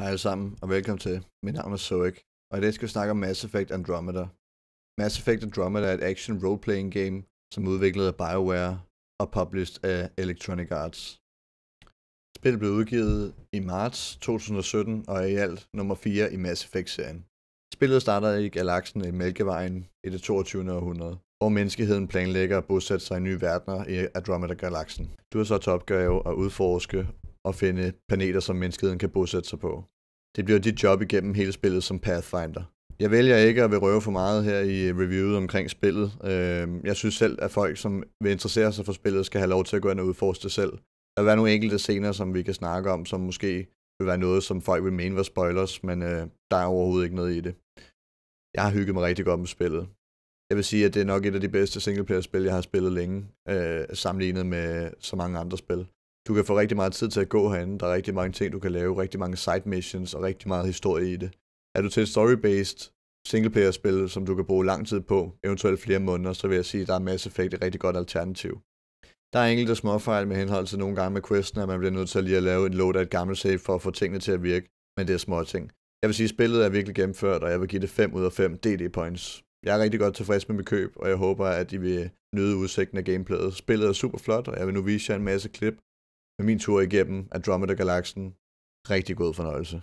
Hej alle sammen, og velkommen til. Mit navn er Zoic, og i dag skal vi snakke om Mass Effect Andromeda. Mass Effect Andromeda er et action role-playing game, som er udviklet af BioWare og published af Electronic Arts. Spillet blev udgivet i marts 2017 og er i alt nummer 4 i Mass Effect-serien. Spillet starter i galaksen i Mælkevejen i det 22. århundrede, hvor menneskeheden planlægger at bosætte sig i nye verdener i Andromeda-galaksen. Du har så til opgave at udforske og finde planeter, som menneskeheden kan bosætte sig på. Det bliver dit job igennem hele spillet som Pathfinder. Jeg vælger ikke at vil røve for meget her i reviewet omkring spillet. Øhm, jeg synes selv, at folk, som vil interessere sig for spillet, skal have lov til at gå ind og udforske det selv. Der vil være nogle enkelte scener, som vi kan snakke om, som måske vil være noget, som folk vil mene var spoilers, men øh, der er overhovedet ikke noget i det. Jeg har hygget mig rigtig godt med spillet. Jeg vil sige, at det er nok et af de bedste singleplayer-spil, jeg har spillet længe, øh, sammenlignet med så mange andre spil. Du kan få rigtig meget tid til at gå herinde. Der er rigtig mange ting, du kan lave. Rigtig mange side missions og rigtig meget historie i det. Er du til et story-based singleplayer-spil, som du kan bruge lang tid på, eventuelt flere måneder, så vil jeg sige, at der er Mass Effect et rigtig godt alternativ. Der er enkelte småfejl med henhold til nogle gange med questen, at man bliver nødt til lige at lave en load af et gammelt save for at få tingene til at virke, men det er små ting. Jeg vil sige, at spillet er virkelig gennemført, og jeg vil give det 5 ud af 5 DD points. Jeg er rigtig godt tilfreds med mit køb, og jeg håber, at I vil nyde udsigten af gameplayet. Spillet er super flot, og jeg vil nu vise jer en masse klip med min tur igennem Andromeda-galaksen. Rigtig god fornøjelse.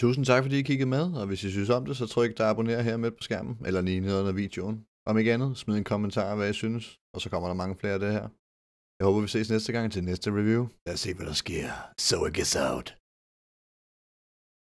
Tusind tak, fordi I kiggede med, og hvis I synes om det, så tryk der abonner her med på skærmen, eller lige nede under videoen. Om ikke andet, smid en kommentar, hvad I synes, og så kommer der mange flere af det her. Jeg håber, vi ses næste gang til næste review. Lad os se, hvad der sker. So it gets out.